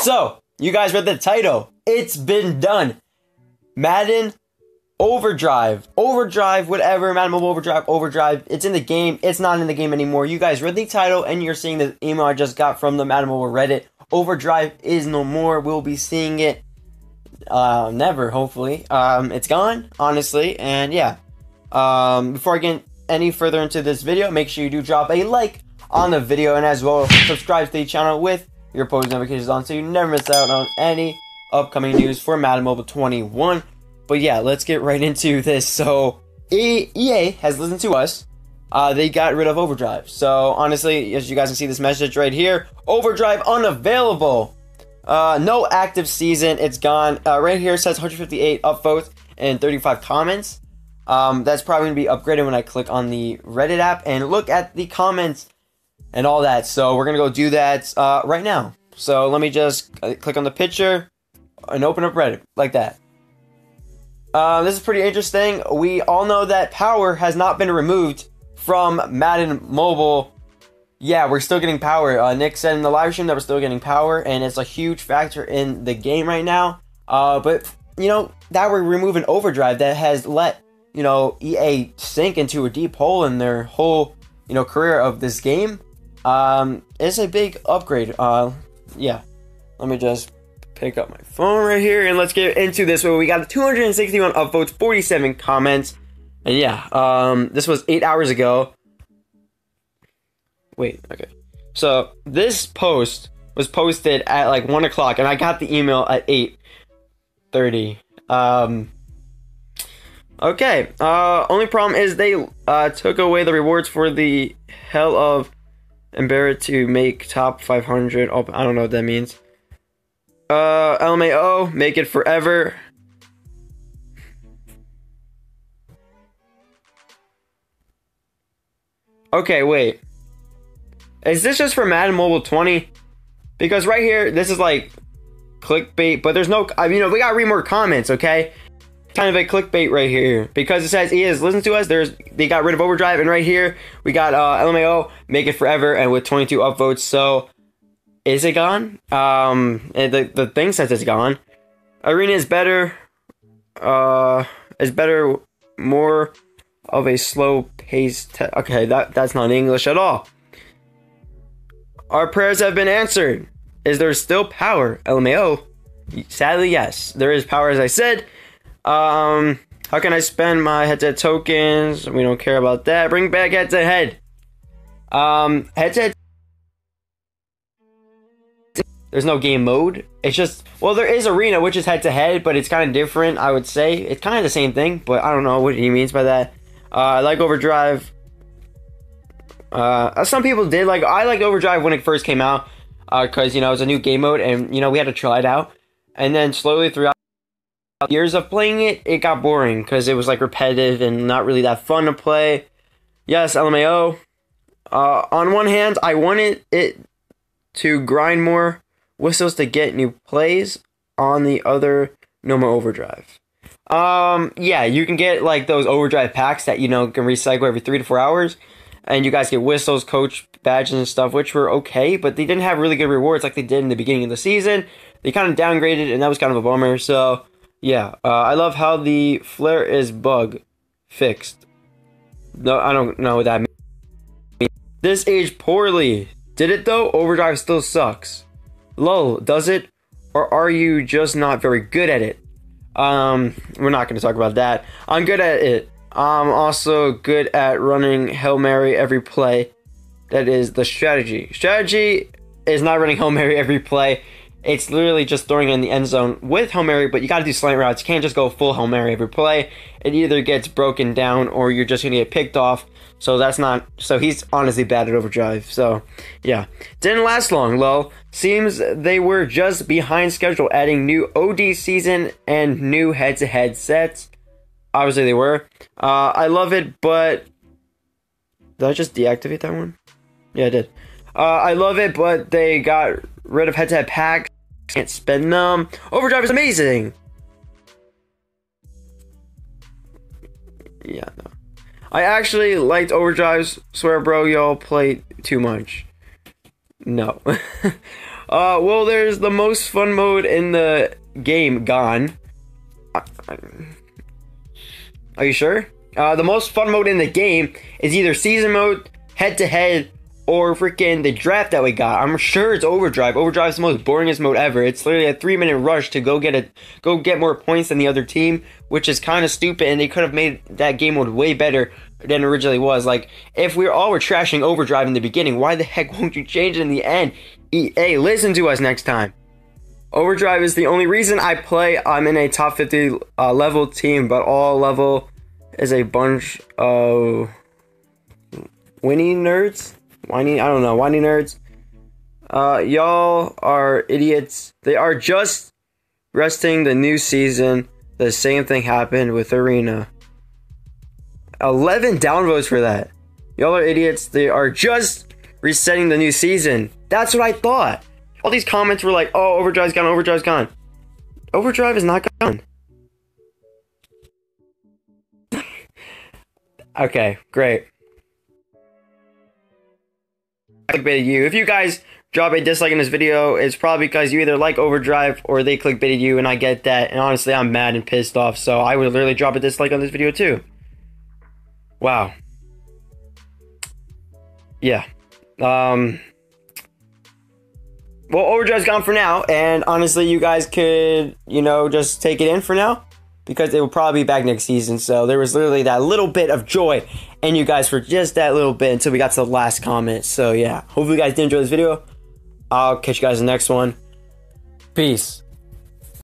So, you guys read the title. It's been done. Madden Overdrive, Overdrive, whatever, Madden Mobile Overdrive, Overdrive. It's in the game. It's not in the game anymore. You guys read the title and you're seeing the email I just got from the Madden Mobile Reddit. Overdrive is no more. We'll be seeing it uh, never, hopefully. Um, it's gone, honestly, and yeah. Um, before I get any further into this video, make sure you do drop a like on the video and as well subscribe to the channel with your post notifications on so you never miss out on any upcoming news for Madden Mobile 21. But yeah, let's get right into this. So EA has listened to us. Uh, they got rid of Overdrive. So honestly, as you guys can see this message right here, Overdrive unavailable. Uh, no active season. It's gone. Uh, right here says 158 upvotes and 35 comments. Um, that's probably to be upgraded when I click on the Reddit app and look at the comments and all that. So we're to go do that uh, right now. So let me just uh, click on the picture and open up Reddit like that. Uh, this is pretty interesting. We all know that power has not been removed from Madden Mobile. Yeah, we're still getting power. Uh, Nick said in the live stream that we're still getting power, and it's a huge factor in the game right now. Uh, but you know that we're removing overdrive that has let you know EA sink into a deep hole in their whole you know career of this game. Um, it's a big upgrade. Uh, yeah. Let me just pick up my phone right here and let's get into this. Where we got 261 upvotes, 47 comments, and yeah, um, this was eight hours ago. Wait, okay. So this post was posted at like one o'clock, and I got the email at eight thirty. Um. Okay. Uh, only problem is they uh took away the rewards for the hell of Embarrassed to make top 500. Oh, I don't know what that means. Uh, LMAO, make it forever. Okay, wait. Is this just for Madden Mobile 20? Because right here, this is like clickbait, but there's no, I mean, you know, we gotta read more comments, okay? Kind of a clickbait right here because it says he has listened to us. There's they got rid of overdrive, and right here we got uh, LMAO make it forever, and with 22 upvotes. So is it gone? Um, the the thing says it's gone. Arena is better. Uh, is better, more of a slow pace. okay, that that's not English at all. Our prayers have been answered. Is there still power? LMAO. Sadly, yes. There is power, as I said. Um, how can I spend my head-to-head tokens? We don't care about that. Bring back head-to-head. Um, head-to-head. There's no game mode. It's just, well, there is arena, which is head-to-head, but it's kind of different, I would say. It's kind of the same thing, but I don't know what he means by that. Uh, I like Overdrive. Uh, some people did like. I liked Overdrive when it first came out Uh, because uh, you know it was a new game mode, and you know we had to try it out. And then slowly throughout years of playing it, it got boring because it was like repetitive and not really that fun to play. Yes, LMAO. Uh, on one hand, I wanted it to grind more whistles to get new plays. On the other, no more overdrive. Um, yeah, you can get like those overdrive packs that you know can recycle every three to four hours and you guys get whistles, coach badges, and stuff, which were okay, but they didn't have really good rewards like they did in the beginning of the season. They kind of downgraded, and that was kind of a bummer. So, yeah, uh, I love how the flair is bug fixed. No, I don't know what that means. This aged poorly. Did it though? Overdrive still sucks. Lol, does it? Or are you just not very good at it? Um, we're not going to talk about that. I'm good at it. I'm also good at running Hail Mary every play. That is the strategy. Strategy is not running Hail Mary every play. It's literally just throwing in the end zone with Hail Mary, but you gotta do slant routes. You can't just go full Hail Mary every play. It either gets broken down or you're just gonna get picked off. So that's not so he's honestly bad at overdrive. So yeah. Didn't last long, lol. Seems they were just behind schedule adding new OD season and new head-to-head sets. Obviously they were. Uh, I love it, but did I just deactivate that one? Yeah, I did. Uh, I love it, but they got rid of head-to-head packs. Can't spend them. Overdrive is amazing. Yeah, no. I actually liked Overdrives. Swear, bro, y'all play too much. No. Uh, well, there's the most fun mode in the game gone. Are you sure? Uh, the most fun mode in the game is either season mode, head to head, or freaking the draft that we got. I'm sure it's overdrive. Overdrive is the most boringest mode ever. It's literally a three minute rush to go get a go get more points than the other team, which is kind of stupid. And they could have made that game mode way better than originally was. Like if we all were trashing overdrive in the beginning, why the heck won't you change it in the end? EA, listen to us next time. Overdrive is the only reason I play. I'm in a top 50 uh, level team, but all level is a bunch of winning nerds whiny, I don't know, whiny nerds. Uh, y'all are idiots. They are just resting the new season. The same thing happened with Arena. 11 downvotes for that. Y'all are idiots. They are just resetting the new season. That's what I thought. All these comments were like, oh, Overdrive's gone, Overdrive's gone. Overdrive is not gone. okay, great clickbaited you. If you guys drop a dislike in this video, it's probably because you either like Overdrive or they clickbaited you, and I get that. And honestly, I'm mad and pissed off, so I would literally drop a dislike on this video too. Wow. Yeah. Um. Well, Overdrive's gone for now, and honestly, you guys could, you know, just take it in for now because they will probably be back next season. So there was literally that little bit of joy and you guys for just that little bit until we got to the last comment. So yeah, hopefully you guys did enjoy this video. I'll catch you guys in the next one. Peace.